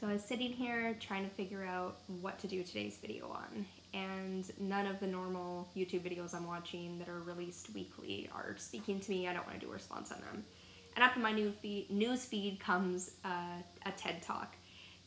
So I was sitting here trying to figure out what to do today's video on, and none of the normal YouTube videos I'm watching that are released weekly are speaking to me. I don't want to do a response on them. And up in my new feed, news feed comes uh, a TED Talk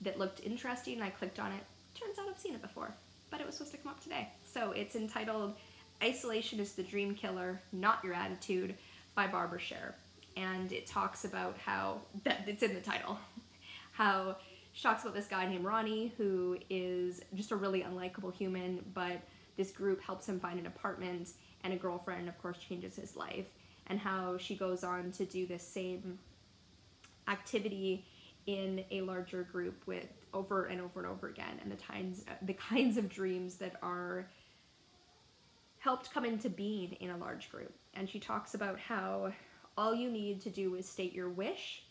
that looked interesting. I clicked on it. Turns out I've seen it before, but it was supposed to come up today. So it's entitled Isolation is the Dream Killer, Not Your Attitude by Barbara Sher. And it talks about how, that it's in the title, how she talks about this guy named Ronnie who is just a really unlikable human, but this group helps him find an apartment and a girlfriend, of course, changes his life. And how she goes on to do this same activity in a larger group with over and over and over again, and the kinds uh, the kinds of dreams that are helped come into being in a large group. And she talks about how all you need to do is state your wish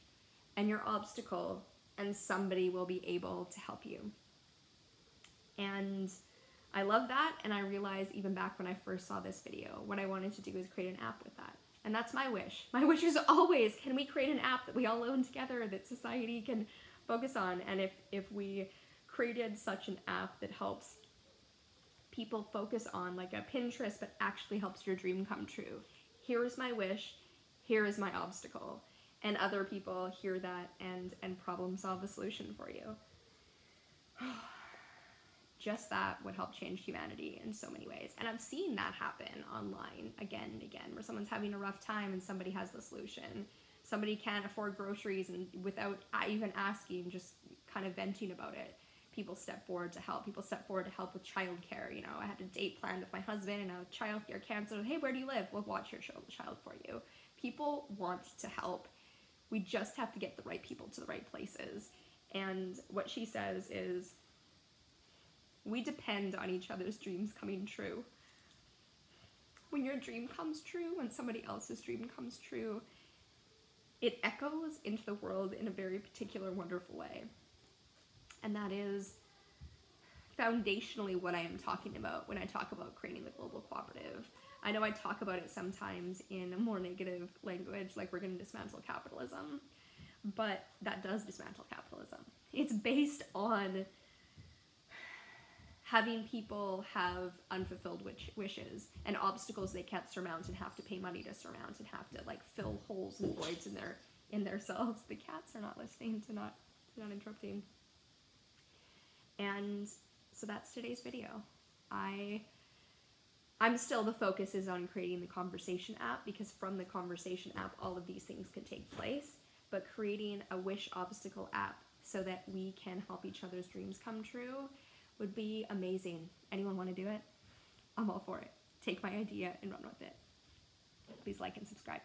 and your obstacle and somebody will be able to help you. And I love that, and I realized even back when I first saw this video, what I wanted to do is create an app with that. And that's my wish. My wish is always, can we create an app that we all own together that society can focus on? And if, if we created such an app that helps people focus on like a Pinterest, but actually helps your dream come true. Here is my wish, here is my obstacle and other people hear that and and problem solve a solution for you. Just that would help change humanity in so many ways. And i've seen that happen online again and again where someone's having a rough time and somebody has the solution. Somebody can't afford groceries and without even asking just kind of venting about it. People step forward to help. People step forward to help with childcare you know. I had a date planned with my husband and a childcare canceled hey where do you live? We'll watch your child for you. People want to help we just have to get the right people to the right places. And what she says is, we depend on each other's dreams coming true. When your dream comes true, when somebody else's dream comes true, it echoes into the world in a very particular, wonderful way. And that is foundationally what I am talking about when I talk about creating the global cooperative. I know I talk about it sometimes in a more negative language, like we're going to dismantle capitalism, but that does dismantle capitalism. It's based on having people have unfulfilled wish- wishes and obstacles they can't surmount and have to pay money to surmount and have to like fill holes and voids in their in themselves. The cats are not listening to not to not interrupting. And so that's today's video. I I'm still the focus is on creating the conversation app because from the conversation app, all of these things can take place. But creating a wish obstacle app so that we can help each other's dreams come true would be amazing. Anyone want to do it? I'm all for it. Take my idea and run with it. Please like and subscribe.